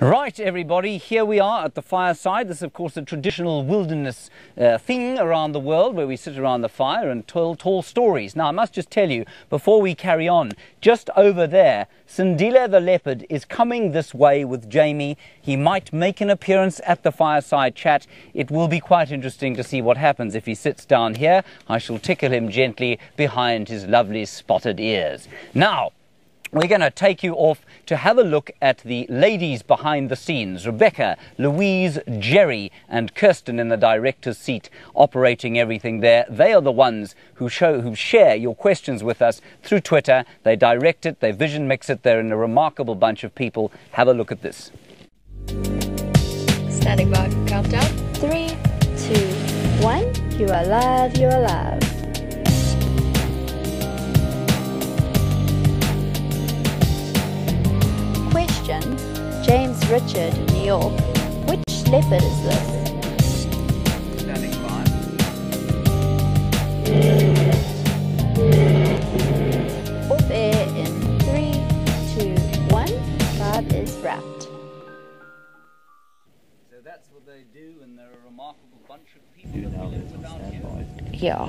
Right, everybody, here we are at the fireside. This is, of course, a traditional wilderness uh, thing around the world where we sit around the fire and tell tall stories. Now, I must just tell you, before we carry on, just over there, Sindile the leopard is coming this way with Jamie. He might make an appearance at the fireside chat. It will be quite interesting to see what happens if he sits down here. I shall tickle him gently behind his lovely spotted ears. Now, we're going to take you off to have a look at the ladies behind the scenes Rebecca, Louise, Jerry, and Kirsten in the director's seat, operating everything there. They are the ones who, show, who share your questions with us through Twitter. They direct it, they vision mix it. They're in a remarkable bunch of people. Have a look at this. Standing by countdown. Three, two, one. You are live, you are live. Question James Richard, New York. Which leopard is this? Standing by. Off air in three, two, one. Card is wrapped. So that's what they do, and they're a remarkable bunch of people that we live without here. Yeah.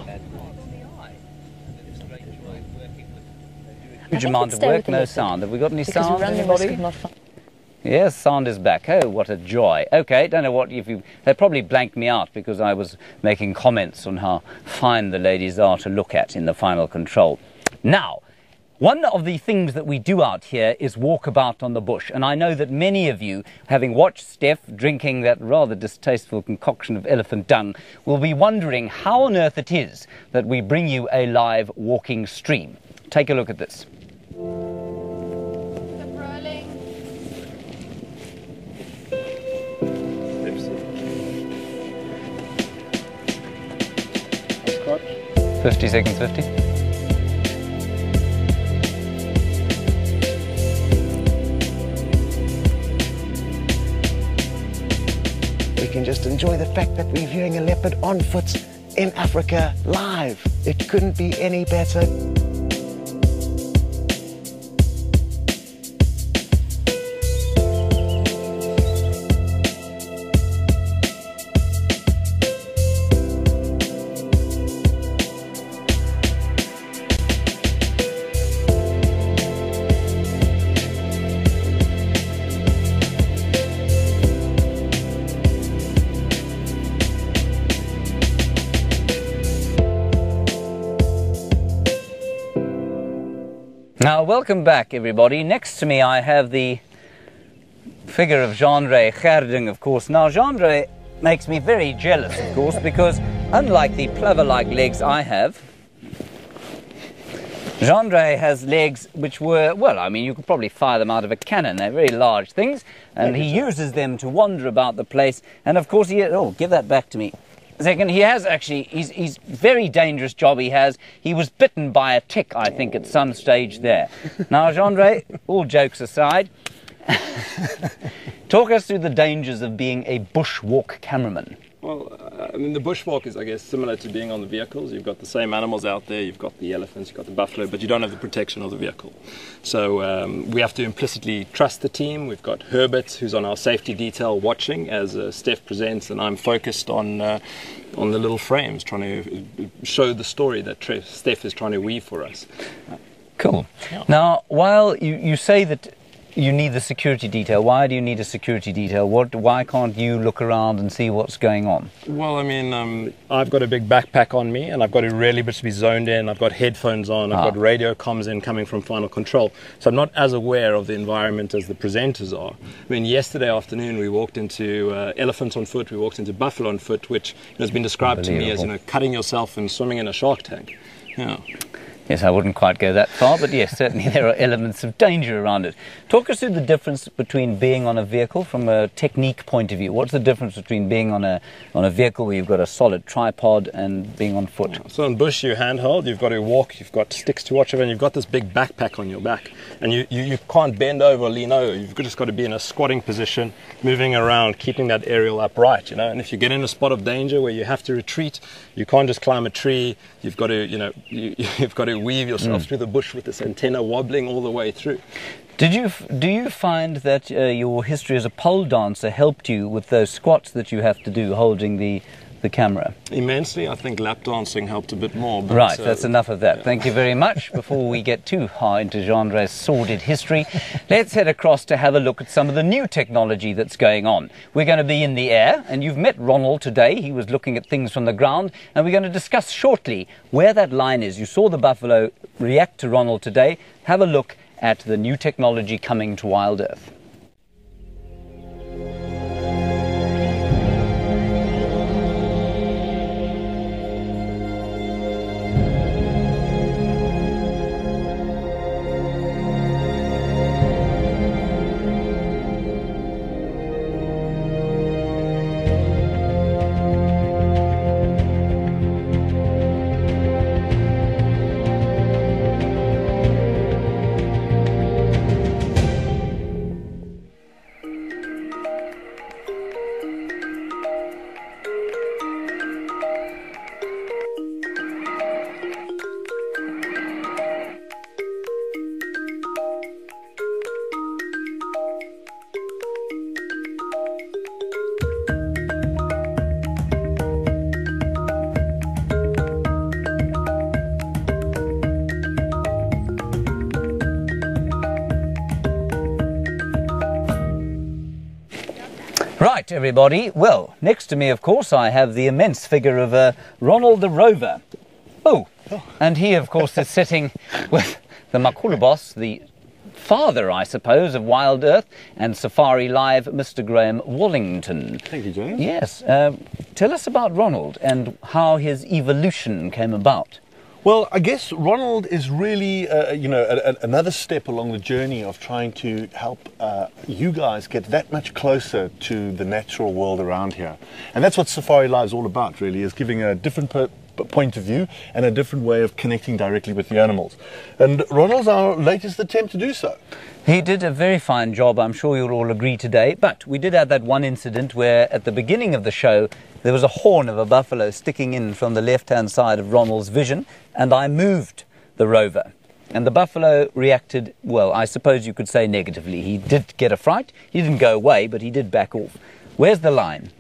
Huge amount of work, no sound. Have we got any sound? we run anybody? Yes, sound is back. Oh, what a joy. Okay, don't know what if you. They probably blanked me out because I was making comments on how fine the ladies are to look at in the final control. Now, one of the things that we do out here is walk about on the bush, and I know that many of you, having watched Steph drinking that rather distasteful concoction of elephant dung, will be wondering how on earth it is that we bring you a live walking stream. Take a look at this. 50 seconds, 50. We can just enjoy the fact that we're viewing a leopard on foot in Africa live. It couldn't be any better. Now, welcome back, everybody. Next to me, I have the figure of Jean-Ray Gerding, of course. Now, Jean-Ray makes me very jealous, of course, because unlike the plover-like legs I have, Jean-Ray has legs which were, well, I mean, you could probably fire them out of a cannon. They're very large things, and he uses them to wander about the place. And of course, he, oh, give that back to me. Second, he has actually, he's, he's very dangerous job he has. He was bitten by a tick, I think, at some stage there. Now, Jean-Ray, all jokes aside, talk us through the dangers of being a bushwalk cameraman. Well, uh, I mean, the bushwalk is, I guess, similar to being on the vehicles. You've got the same animals out there. You've got the elephants, you've got the buffalo, but you don't have the protection of the vehicle. So um, we have to implicitly trust the team. We've got Herbert, who's on our safety detail, watching as uh, Steph presents, and I'm focused on uh, on the little frames, trying to uh, show the story that Steph is trying to weave for us. Cool. Now, while you, you say that you need the security detail, why do you need a security detail? What, why can't you look around and see what's going on? Well, I mean, um, I've got a big backpack on me, and I've got to really just be zoned in. I've got headphones on. I've Ah. got radio comms in coming from Final Control, so I'm not as aware of the environment as the presenters are. I mean, yesterday afternoon we walked into uh, elephants on foot. We walked into buffalo on foot, which has been described to me as you know cutting yourself and swimming in a shark tank. Yeah. Yes, I wouldn't quite go that far, but yes, certainly there are elements of danger around it. Talk us through the difference between being on a vehicle from a technique point of view. What's the difference between being on a on a vehicle where you've got a solid tripod and being on foot? So in bush, you handheld, you've got to walk, you've got sticks to watch over, and you've got this big backpack on your back. And you, you, you can't bend over or lean over. You've just got to be in a squatting position, moving around, keeping that aerial upright, you know. And if you get in a spot of danger where you have to retreat, you can't just climb a tree. You've got to, you know, you, you've got to weave yourself through the bush with this antenna wobbling all the way through. Did you do you find that uh, your history as a pole dancer helped you with those squats that you have to do holding the the camera? Immensely, I think lap dancing helped a bit more. But, Right, uh, that's enough of that. Thank you very much. Before we get too high into Jean-Ray's sordid history, let's head across to have a look at some of the new technology that's going on. We're going to be in the air, and you've met Ronald today. He was looking at things from the ground, and we're going to discuss shortly where that line is. You saw the buffalo react to Ronald today. Have a look at the new technology coming to Wild Earth. Right, everybody. Well, next to me, of course, I have the immense figure of uh, Ronald the Rover. Oh, and he, of course, is sitting with the Makulu boss, the father, I suppose, of Wild Earth and Safari Live, Mr. Graham Wallington. Thank you, James. Yes. Um, tell us about Ronald and how his evolution came about. Well, I guess Ronald is really, uh, you know, a, a, another step along the journey of trying to help uh, you guys get that much closer to the natural world around here, and that's what Safari Live is all about. Really, is giving a different per- point of view and a different way of connecting directly with the animals. And Ronald's our latest attempt to do so. He did a very fine job, I'm sure you'll all agree today. But we did have that one incident where, at the beginning of the show, there was a horn of a buffalo sticking in from the left hand side of Ronald's vision, and I moved the rover. And the buffalo reacted, well, I suppose you could say negatively. He did get a fright. He didn't go away, but he did back off. Where's the line?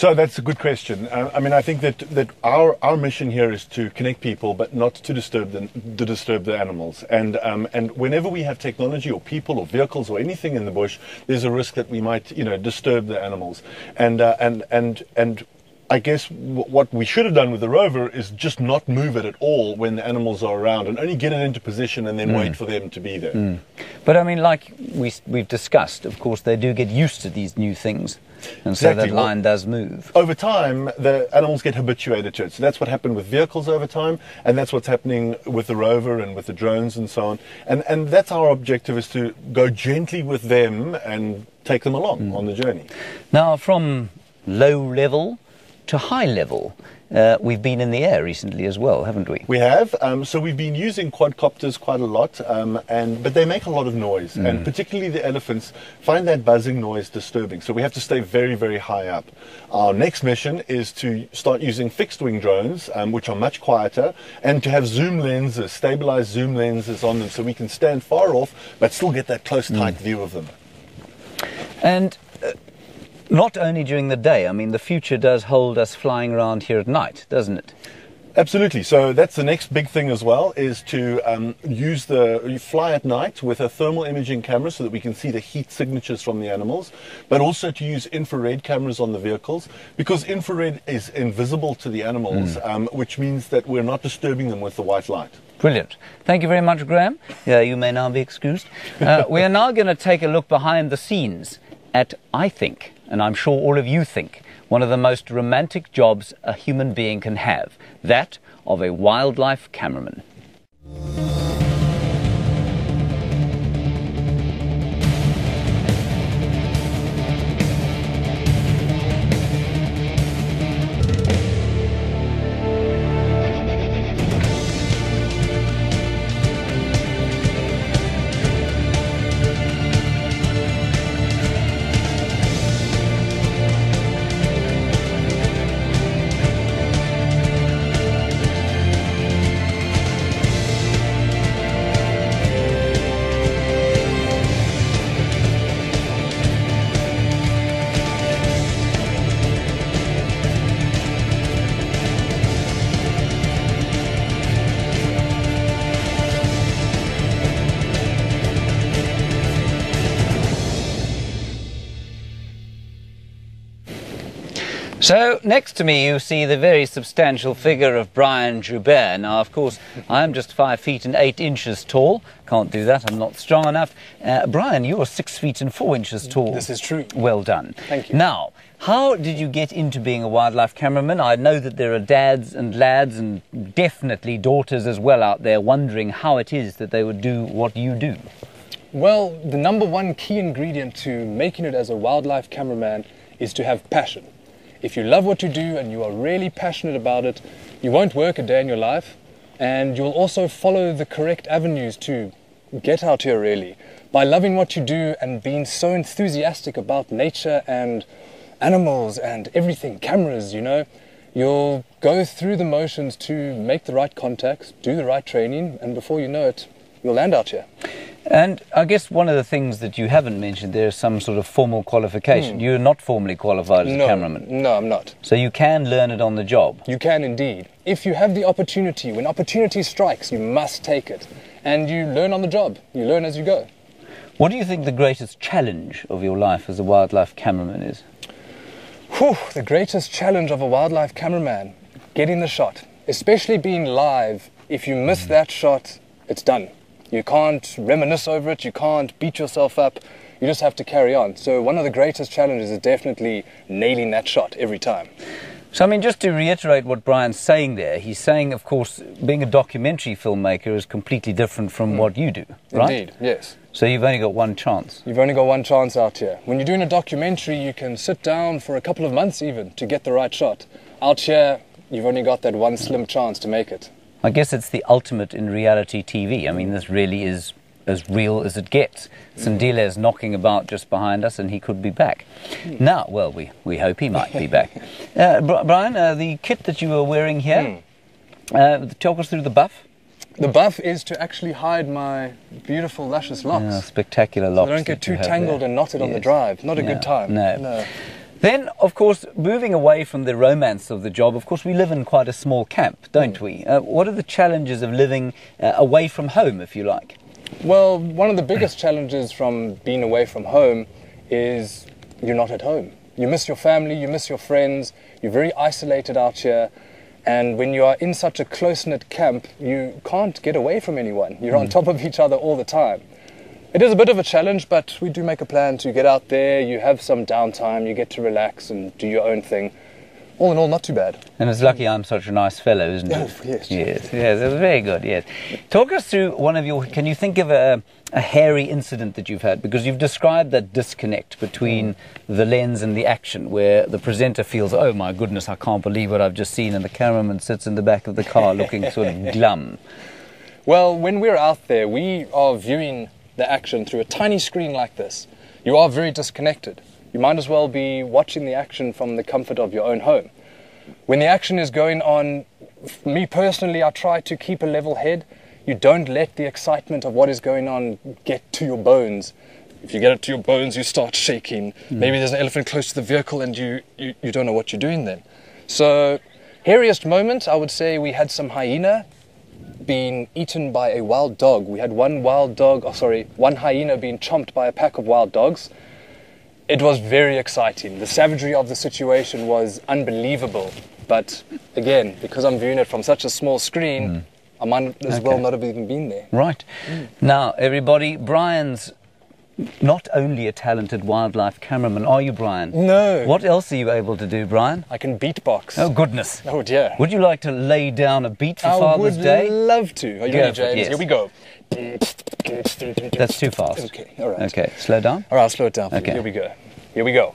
So that's a good question. Uh, I mean, I think that, that our, our mission here is to connect people, but not to disturb the, to disturb the animals. And, um, and whenever we have technology or people or vehicles or anything in the bush, there's a risk that we might, you know, disturb the animals. And, uh, and, and, and I guess what we should have done with the rover is just not move it at all when the animals are around and only get it into position and then hmm. wait for them to be there. Hmm. But I mean, like we, we've discussed, of course, they do get used to these new things. And so Exactly. that Well- does move. over time, the animals get habituated to it. So that's what happened with vehicles over time, and that's what's happening with the rover and with the drones and so on. And and that's our objective is to go gently with them and take them along hmm. on the journey. Now, from low level to high level, uh, we've been in the air recently as well, haven't we? We have. Um, so we've been using quadcopters quite a lot, um, and but they make a lot of noise, and particularly the elephants find that buzzing noise disturbing. So we have to stay very, very high up. Our next mission is to start using fixed wing drones, um, which are much quieter, and to have zoom lenses, stabilized zoom lenses on them, so we can stand far off but still get that close, tight view of them. And not only during the day, I mean, the future does hold us flying around here at night, doesn't it? Absolutely. So that's the next big thing as well is to um, use the you fly at night with a thermal imaging camera so that we can see the heat signatures from the animals, but also to use infrared cameras on the vehicles because infrared is invisible to the animals, um, which means that we're not disturbing them with the white light. Brilliant. Thank you very much, Graham. Yeah, you may now be excused. Uh, we are now going to take a look behind the scenes at, I think, and I'm sure all of you think, one of the most romantic jobs a human being can have that of a wildlife cameraman. So, next to me, you see the very substantial figure of Brian Joubert. Now, of course, I'm just five feet and eight inches tall. Can't do that, I'm not strong enough. Uh, Brian, you're six feet and four inches tall. This is true. Well done. Thank you. Now, how did you get into being a wildlife cameraman? I know that there are dads and lads and definitely daughters as well out there wondering how it is that they would do what you do. Well, the number one key ingredient to making it as a wildlife cameraman is to have passion. If you love what you do and you are really passionate about it, you won't work a day in your life and you'll also follow the correct avenues to get out here really. By loving what you do and being so enthusiastic about nature and animals and everything, cameras, you know, you'll go through the motions to make the right contacts, do the right training, and before you know it, you'll land out here. And I guess one of the things that you haven't mentioned there is some sort of formal qualification. Hmm. You're not formally qualified as no, a cameraman. No, I'm not. So you can learn it on the job. You can indeed. If you have the opportunity, when opportunity strikes, you must take it. And you learn on the job. You learn as you go. What do you think the greatest challenge of your life as a wildlife cameraman is? Whew, the greatest challenge of a wildlife cameraman getting the shot, especially being live. If you miss hmm. that shot, it's done. You can't reminisce over it, you can't beat yourself up, you just have to carry on. So, one of the greatest challenges is definitely nailing that shot every time. So, I mean, just to reiterate what Brian's saying there, he's saying, of course, being a documentary filmmaker is completely different from hmm. what you do, right? Indeed, yes. So you've only got one chance. You've only got one chance out here. When you're doing a documentary, you can sit down for a couple of months even to get the right shot. Out here, you've only got that one slim chance to make it. I guess it's the ultimate in reality TV. I mean, this really is as real as it gets. Sindile is knocking about just behind us, and he could be back. Now, well, we, we hope he might be back. Uh, Brian, uh, the kit that you were wearing here, uh, talk us through the buff. The buff is to actually hide my beautiful, luscious locks. Yeah, spectacular so locks. I don't get too tangled there. and knotted on the drive. Not a No, good time. No. Then, of course, moving away from the romance of the job, of course, we live in quite a small camp, don't Hmm. we? Uh, what are the challenges of living uh, away from home, if you like? Well, one of the biggest challenges from being away from home is you're not at home. You miss your family, you miss your friends, you're very isolated out here. And when you are in such a close knit camp, you can't get away from anyone. You're on top of each other all the time. It is a bit of a challenge, but we do make a plan to get out there. You have some downtime, you get to relax and do your own thing. All in all, not too bad. And it's lucky I'm such a nice fellow, isn't it? Oh, yes. Yes, yes, it was very good, yes. Talk us through one of your, can you think of a, a hairy incident that you've had? Because you've described that disconnect between the lens and the action, where the presenter feels, oh my goodness, I can't believe what I've just seen, and the cameraman sits in the back of the car looking sort of glum. Well, when we're out there, we are viewing the action through a tiny screen like this. You are very disconnected. You might as well be watching the action from the comfort of your own home. When the action is going on, me personally, I try to keep a level head. You don't let the excitement of what is going on get to your bones. If you get it to your bones, you start shaking. Mm. Maybe there's an elephant close to the vehicle and you, you, you don't know what you're doing then. So, hairiest moment, I would say we had some hyena being eaten by a wild dog. We had one wild dog, oh sorry, one hyena being chomped by a pack of wild dogs. It was very exciting. The savagery of the situation was unbelievable. But again, because I'm viewing it from such a small screen, hmm. I might as well not have even been there. Right. Mm. Now, everybody, Brian's not only a talented wildlife cameraman, are you, Brian? No. What else are you able to do, Brian? I can beatbox. Oh, goodness. Oh dear. Would you like to lay down a beat for I Father's Day? I would love to. Are you ready, James? yes. Here we go. That's too fast. Okay, all right. Okay, slow down. All right, I'll slow it down for Okay. you. Here we go. Here we go.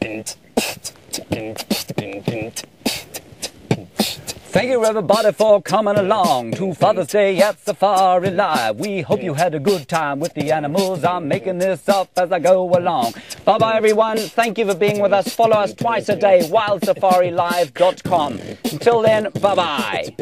Thank you, everybody, for coming along to Father's Day at Safari Live. We hope you had a good time with the animals. I'm making this up as I go along. Bye bye, everyone. Thank you for being with us. Follow us twice a day, wildsafariLive.com. Until then, bye bye.